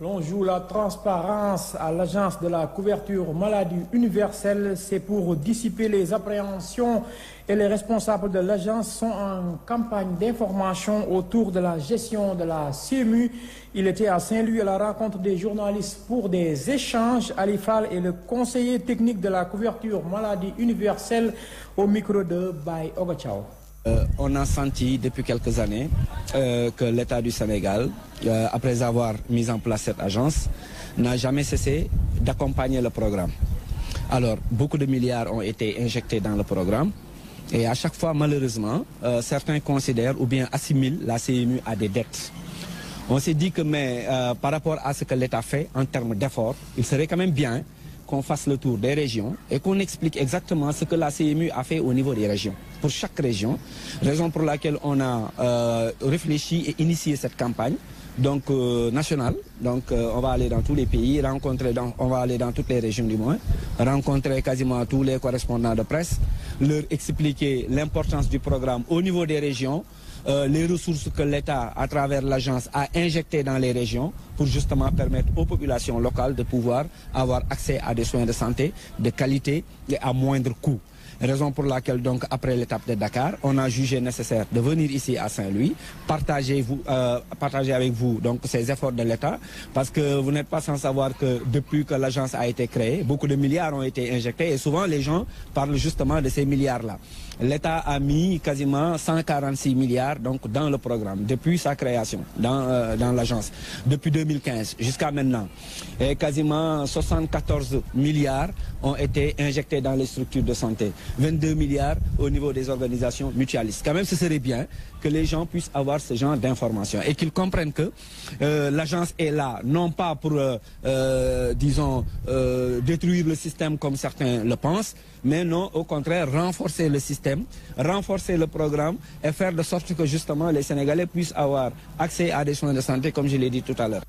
L'on joue la transparence à l'agence de la couverture maladie universelle. C'est pour dissiper les appréhensions et les responsables de l'agence sont en campagne d'information autour de la gestion de la CMU. Il était à Saint-Louis à la rencontre des journalistes pour des échanges. Alifal est le conseiller technique de la couverture maladie universelle au micro de Bay Ogachao. Euh, on a senti depuis quelques années euh, que l'État du Sénégal, euh, après avoir mis en place cette agence, n'a jamais cessé d'accompagner le programme. Alors, beaucoup de milliards ont été injectés dans le programme. Et à chaque fois, malheureusement, certains considèrent ou bien assimilent la CMU à des dettes. On s'est dit que mais, par rapport à ce que l'État fait en termes d'efforts, il serait quand même bien qu'on fasse le tour des régions et qu'on explique exactement ce que la CMU a fait au niveau des régions, pour chaque région, raison pour laquelle on a euh, réfléchi et initié cette campagne donc euh, nationale. Donc euh, on va aller dans tous les pays, rencontrer on va aller dans toutes les régions du moins, rencontrer quasiment tous les correspondants de presse, leur expliquer l'importance du programme au niveau des régions, euh, les ressources que l'État, à travers l'agence, a injectées dans les régions pour justement permettre aux populations locales de pouvoir avoir accès à des soins de santé de qualité et à moindre coût. Raison pour laquelle, donc, après l'étape de Dakar, on a jugé nécessaire de venir ici à Saint-Louis, partager, euh, avec vous donc, ces efforts de l'État, parce que vous n'êtes pas sans savoir que depuis que l'agence a été créée, beaucoup de milliards ont été injectés et souvent les gens parlent justement de ces milliards-là. L'État a mis quasiment 146 milliards donc, dans le programme depuis sa création, dans, euh, dans l'agence, depuis 2015 jusqu'à maintenant. Et quasiment 74 milliards ont été injectés dans les structures de santé. 22 milliards au niveau des organisations mutualistes. Quand même, ce serait bien que les gens puissent avoir ce genre d'informations et qu'ils comprennent que euh, l'agence est là, non pas pour, euh, euh, disons, détruire le système comme certains le pensent, mais non, au contraire, renforcer le système, renforcer le programme et faire de sorte que justement les Sénégalais puissent avoir accès à des soins de santé, comme je l'ai dit tout à l'heure.